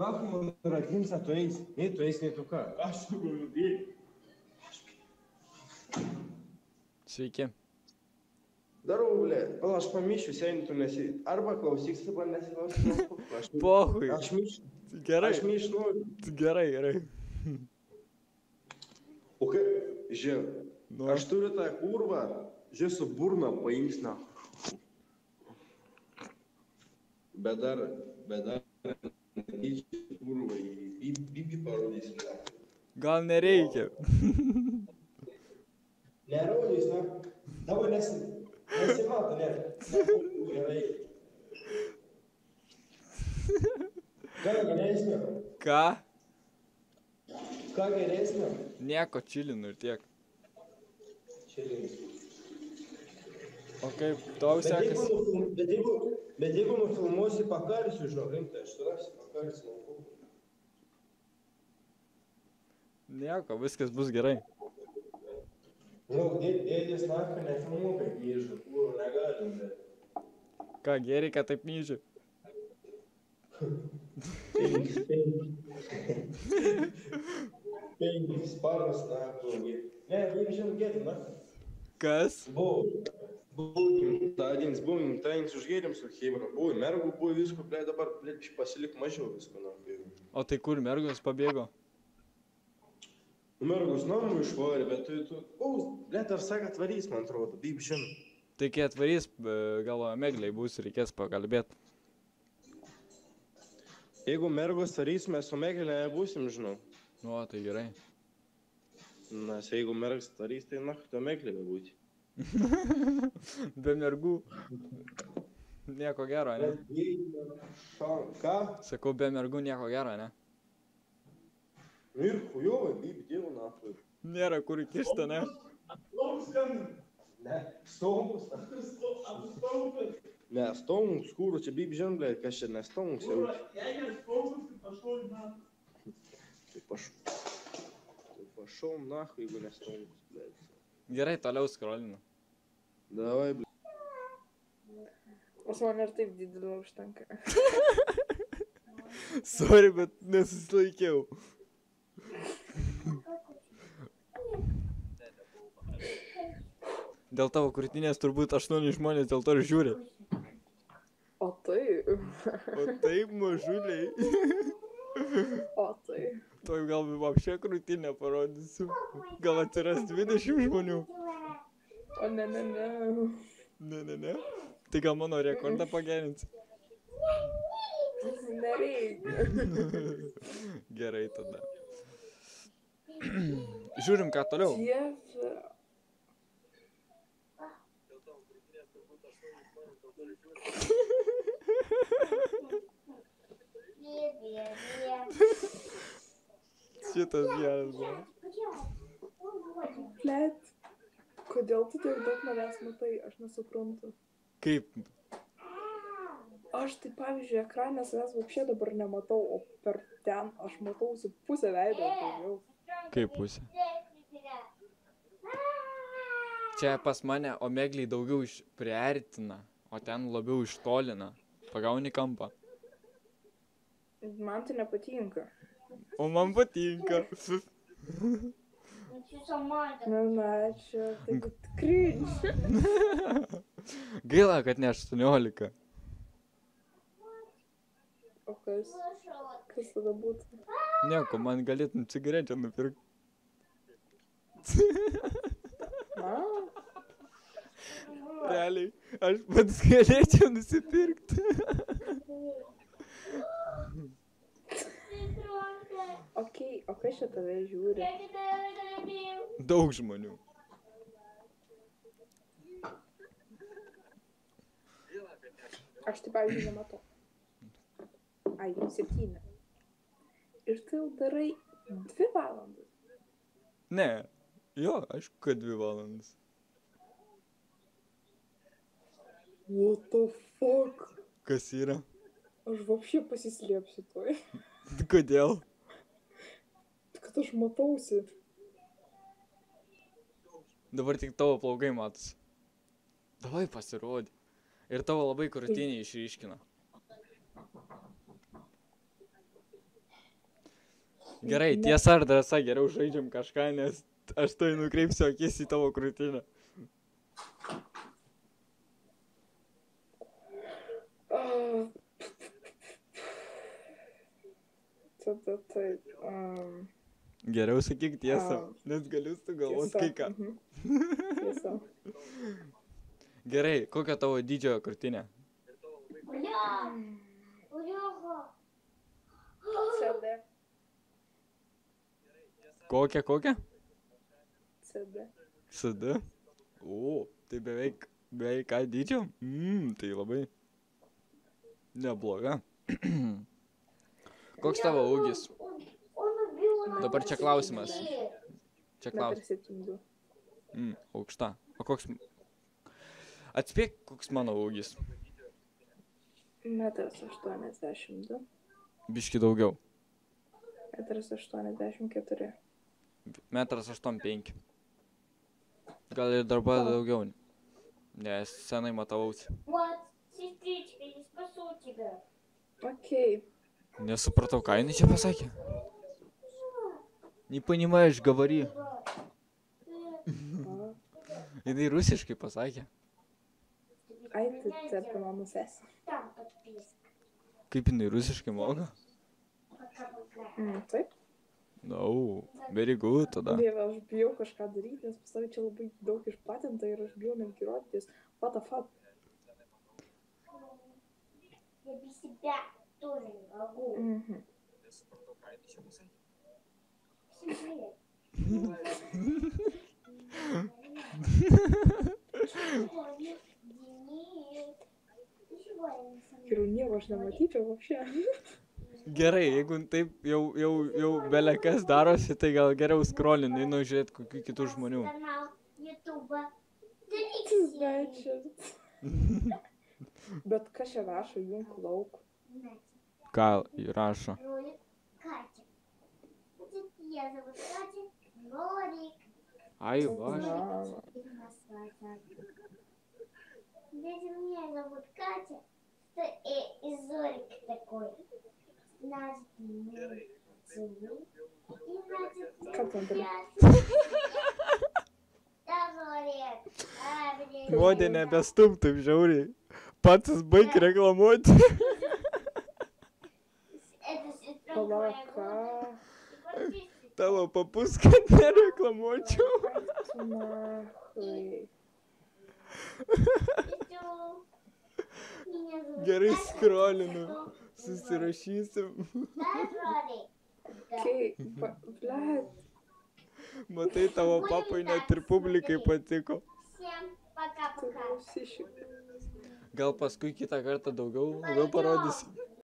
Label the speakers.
Speaker 1: nahui man rakins, tu eisi, nei tu eisi, nei tu ką. Aš tu galiu dėti.
Speaker 2: Sveiki.
Speaker 1: Darau, ble, pala, aš pamišiu, seniai tu nesi. Arba klausyks, arba nesiklausyk.
Speaker 2: Pohui.
Speaker 1: aš mišiu.
Speaker 2: Gerai.
Speaker 1: Aš mišiu noriu.
Speaker 2: Gerai, gerai.
Speaker 1: O kaip, žiūrėk,
Speaker 2: Nu,
Speaker 1: aš turiu tą kurvą, žiūrėk, su burna paims, na. Bet dar, bet dar, netyčia kurvą į bibį parodysiu. ne.
Speaker 2: Gal nereikia.
Speaker 1: Nerodys, na. Dabar nes, nesimato, ne. Gerai. Ką geresnio?
Speaker 2: Ką?
Speaker 1: Ką geresnio?
Speaker 2: Nieko čilinu ir tiek.
Speaker 1: Čia links.
Speaker 2: O kaip tau sekasi?
Speaker 1: bet jeigu, bet jeigu nufilmuosi pakarsiu, žinok, rimtai, aš surasiu pakarsiu.
Speaker 2: Nieko, viskas bus gerai.
Speaker 1: Nu, dė- dėdės naktį nefilmuoja, kaip myžu, kūro negalim, bet.
Speaker 2: Ką, geriai, kad taip myži?
Speaker 1: Penkis, penkis. Penkis paras naktį. Ne, kaip žinom, gėdim, na.
Speaker 2: Kas?
Speaker 1: Buvo. Buvo gimtadienis, buvo gimtadienis, užgėrėm su Hebra. Buvo mergų, buvo visko, ble, dabar, ble, pasilik mažiau visko, na.
Speaker 2: O tai kur mergos pabėgo?
Speaker 1: Mergus namų išvarė, bet tu, tu, o, ble, dar sakė, atvarys, man atrodo, taip žinai.
Speaker 2: Tai kai atvarys, e, gal megliai bus, reikės pakalbėti.
Speaker 1: Jeigu mergos varys, mes su megelė nebūsim, žinau.
Speaker 2: Nu, tai gerai.
Speaker 1: Nes jeigu mergas varys, tai na, to megelė bebūti.
Speaker 2: Be mergų. Nieko gero, ne?
Speaker 1: Ką?
Speaker 2: Sakau, be mergų nieko gero, ne?
Speaker 1: Ir hujovai, bibi, dievo nafai.
Speaker 2: Nėra kur įkišta, ne?
Speaker 1: Ne, stomus. Ne, stomus, kūrų, čia bibi žemblė, kas čia ne stomus jau. Tai paš... Tai pašom, nahui, jeigu ne stomus, ble.
Speaker 2: Gerai, toliau skrolinu.
Speaker 1: Davai, ble.
Speaker 3: Pas man ir taip didelio užtenka.
Speaker 2: Sorry, bet nesusilaikiau. Dėl tavo krūtinės turbūt aštuoni žmonės dėl to ir žiūri.
Speaker 3: O tai.
Speaker 2: O taip mažuliai.
Speaker 3: O tai.
Speaker 2: Toj gal apšė krūtinę parodysiu. Gal atsiras 20 žmonių.
Speaker 3: O ne, ne, ne.
Speaker 2: Ne, ne, ne. Tai gal mano rekordą pagerinsi.
Speaker 3: Nereikia.
Speaker 2: Gerai tada. Žiūrim, ką toliau.
Speaker 3: Dieve.
Speaker 2: Šitas geras buvo.
Speaker 3: Net. Kodėl tu tiek daug manęs matai, aš nesuprantu.
Speaker 2: Kaip?
Speaker 3: Aš tai pavyzdžiui, ekrane savęs vapšė dabar nematau, o per ten aš matau su pusę veido daugiau.
Speaker 2: Kaip pusė? Čia pas mane omegliai daugiau iš priartina, o ten labiau ištolina. Pagauni kampą.
Speaker 3: Man tai nepatinka.
Speaker 2: O man patinka.
Speaker 3: Na, na, čia taip cringe.
Speaker 2: Gaila, kad ne 18.
Speaker 3: O kas? Kas tada būtų?
Speaker 2: Nieko, man galėtum cigaretę nupirkti.
Speaker 3: Na,
Speaker 2: Realiai, aš pats galėčiau nusipirkti.
Speaker 3: okei, o kas čia tave žiūri?
Speaker 2: Daug žmonių.
Speaker 3: Aš tai pavyzdžiui nematau. Ai, septyni. Ir tu jau darai dvi valandas.
Speaker 2: Ne. Jo, aišku, kad dvi valandas.
Speaker 3: What the fuck?
Speaker 2: Kas yra?
Speaker 3: Aš vapšė pasislėpsiu toj.
Speaker 2: Kodėl?
Speaker 3: Kad aš matausi.
Speaker 2: Dabar tik tavo plaukai matosi. Davai pasirodė. Ir tavo labai krūtinį išryškina. Gerai, tiesa ar drąsa, geriau žaidžiam kažką, nes aš tai nukreipsiu akis į tavo krūtinę.
Speaker 3: tada taip. Um,
Speaker 2: Geriau sakyk tiesą,
Speaker 3: um,
Speaker 2: nes galiu sugalvoti kai ką.
Speaker 3: Mhm.
Speaker 2: Gerai, kokia tavo didžiojo krūtinė?
Speaker 3: CD.
Speaker 2: Kokia, kokia?
Speaker 3: CD.
Speaker 2: CD? O, tai beveik, beveik ką dydžio? Mmm, tai labai nebloga. Koks tavo ūgis?
Speaker 4: Он, он убил нас.
Speaker 2: Dabar čia klausimas. Čia
Speaker 3: Metr
Speaker 2: klausimas.
Speaker 3: 72.
Speaker 2: Mm, aukšta. O koks... m- Atspėk, koks mano ūgis.
Speaker 3: Metras 82.
Speaker 2: Biški daugiau.
Speaker 3: Metras 84.
Speaker 2: Metras 85. Gal ir darba daugiau. Nes senai matavausi.
Speaker 4: Вот, сестричка, я спасу тебя.
Speaker 3: Окей.
Speaker 2: Nesupratau, ką jinai čia pasakė. Не понимаешь, говори.
Speaker 3: А.
Speaker 2: Jinai rusiškai pasakė.
Speaker 3: Ai, tai tai apie mano sesę.
Speaker 4: Там подписка.
Speaker 2: Kaip jinai rusiškai moka?
Speaker 4: Пока-пока.
Speaker 3: Mm, taip.
Speaker 2: No, very good tada.
Speaker 3: Dieve, aš bijau kažką daryti, nes pas tavai čia labai daug išplatinta ir aš bijau netgi rodytis. What the fuck?
Speaker 4: Я без себя тоже не могу.
Speaker 3: Mhm. Ir nieko aš nematyčiau vapšė.
Speaker 2: Gerai, jeigu taip jau, jau, jau belekas darosi, tai gal geriau skrolinai nužiūrėti kokių kitų žmonių.
Speaker 3: Bet kas čia rašo, junk lauk.
Speaker 2: Кайл и
Speaker 3: Раша.
Speaker 4: Ай, Ваша. Дядя меня зовут Катя, то и, и Зорик такой. Значит, мы живы. И значит, мы Моди
Speaker 2: не доступ, ти вже урі. Пац з
Speaker 4: бик рекламують.
Speaker 3: Palauk, ką?
Speaker 2: Tavo papus, kad nereklamuočiau. Gerai skrolinu. Susirašysim.
Speaker 3: Kai, blėt.
Speaker 2: Matai, tavo papai net ir publikai patiko. Gal paskui kitą kartą daugiau, daugiau parodysim.